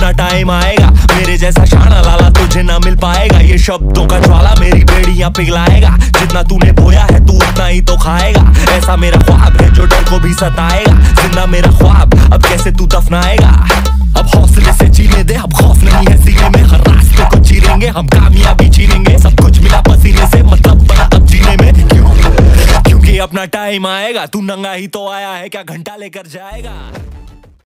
अपना टाइम आएगा? मेरे जैसा शाना लाला तुझे ना मिल पाएगा। ये शब्दों का ज्वाला मेरी बेड़ियाँ पिघलाएगा। जितना तूने बोया है, तू उतना ही तो खाएगा। ऐसा मेरा ख्वाब है जो डर को भी सताएगा। ज़िंदा मेरा ख्वाब, अब कैसे तू दफनाएगा? अब हौसले से जीने दे, अब खौफ नहीं है सीने में। हर रास्ते को चीरेंगे, हम कामयाबी छीनेंगे सब कुछ मिला पसीने से मतलब बना अब जीने में। क्यों? क्योंकि अपना टाइम आएगा। तू नंगा ही तो आया है, क्या घंटा लेकर जाएगा?